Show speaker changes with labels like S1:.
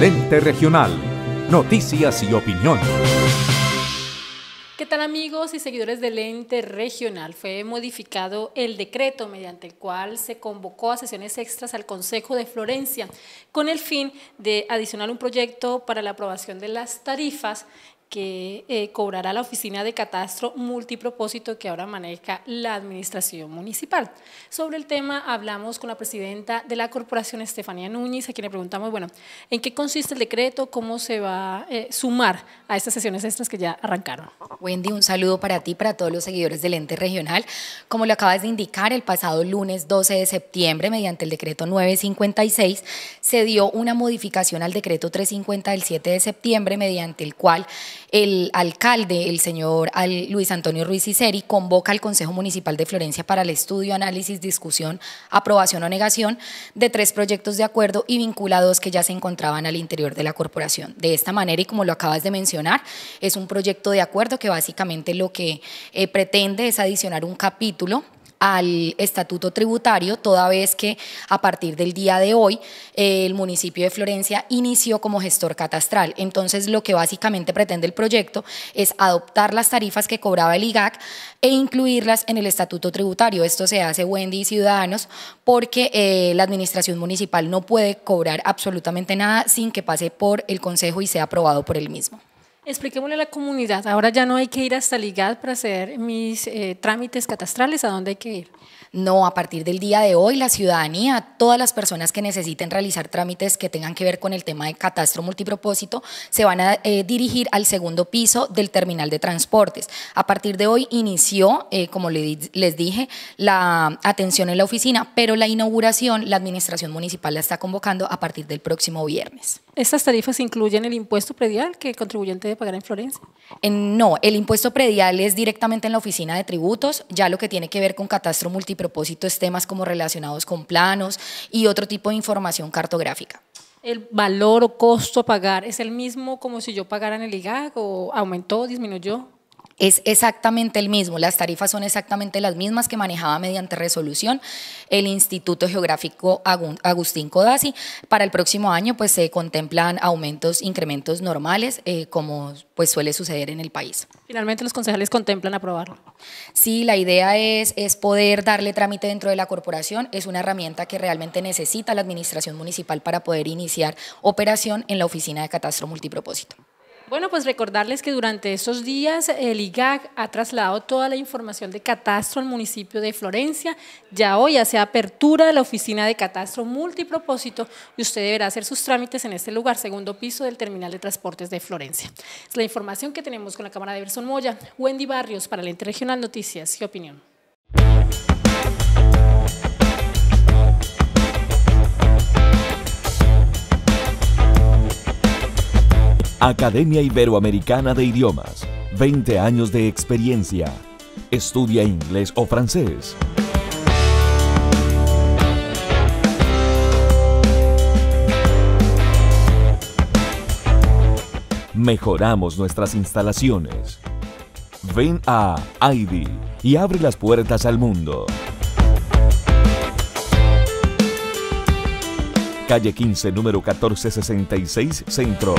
S1: Lente Regional. Noticias y opinión.
S2: ¿Qué tal amigos y seguidores del ente regional? Fue modificado el decreto mediante el cual se convocó a sesiones extras al Consejo de Florencia con el fin de adicionar un proyecto para la aprobación de las tarifas que eh, cobrará la oficina de catastro multipropósito que ahora maneja la administración municipal. Sobre el tema hablamos con la presidenta de la corporación, Estefanía Núñez, a quien le preguntamos, bueno, ¿en qué consiste el decreto? ¿Cómo se va a eh, sumar a estas sesiones extras que ya arrancaron?
S3: Wendy, un saludo para ti, para todos los seguidores del ente regional. Como lo acabas de indicar, el pasado lunes 12 de septiembre, mediante el decreto 956, se dio una modificación al decreto 350 del 7 de septiembre, mediante el cual el alcalde, el señor Luis Antonio Ruiz Iseri, convoca al Consejo Municipal de Florencia para el estudio, análisis, discusión, aprobación o negación de tres proyectos de acuerdo y vinculados que ya se encontraban al interior de la corporación. De esta manera, y como lo acabas de mencionar, es un proyecto de acuerdo que básicamente lo que eh, pretende es adicionar un capítulo al estatuto tributario, toda vez que a partir del día de hoy el municipio de Florencia inició como gestor catastral. Entonces, lo que básicamente pretende el proyecto es adoptar las tarifas que cobraba el IGAC e incluirlas en el estatuto tributario. Esto se hace, Wendy y Ciudadanos, porque eh, la administración municipal no puede cobrar absolutamente nada sin que pase por el Consejo y sea aprobado por el mismo.
S2: Expliquémosle a la comunidad, ahora ya no hay que ir hasta Ligat para hacer mis eh, trámites catastrales, ¿a dónde hay que ir?
S3: No, a partir del día de hoy la ciudadanía, todas las personas que necesiten realizar trámites que tengan que ver con el tema de catastro multipropósito, se van a eh, dirigir al segundo piso del terminal de transportes. A partir de hoy inició, eh, como les dije, la atención en la oficina, pero la inauguración la administración municipal la está convocando a partir del próximo viernes.
S2: ¿Estas tarifas incluyen el impuesto predial que el contribuyente debe pagar en Florencia?
S3: no, el impuesto predial es directamente en la oficina de tributos, ya lo que tiene que ver con catastro multipropósito es temas como relacionados con planos y otro tipo de información cartográfica.
S2: ¿El valor o costo a pagar es el mismo como si yo pagara en el IGAC o aumentó, disminuyó?
S3: Es exactamente el mismo, las tarifas son exactamente las mismas que manejaba mediante resolución el Instituto Geográfico Agustín Codazzi. Para el próximo año pues se contemplan aumentos, incrementos normales, eh, como pues suele suceder en el país.
S2: Finalmente los concejales contemplan aprobarlo.
S3: Sí, la idea es, es poder darle trámite dentro de la corporación, es una herramienta que realmente necesita la administración municipal para poder iniciar operación en la oficina de catastro multipropósito.
S2: Bueno, pues recordarles que durante estos días el IGAC ha trasladado toda la información de catastro al municipio de Florencia. Ya hoy hace apertura de la oficina de catastro multipropósito y usted deberá hacer sus trámites en este lugar, segundo piso del terminal de transportes de Florencia. Es la información que tenemos con la Cámara de Verson Moya. Wendy Barrios para la Interregional Noticias y Opinión.
S1: Academia Iberoamericana de Idiomas. 20 años de experiencia. Estudia inglés o francés. Mejoramos nuestras instalaciones. Ven a ID y abre las puertas al mundo. Calle 15, número 1466, Centro.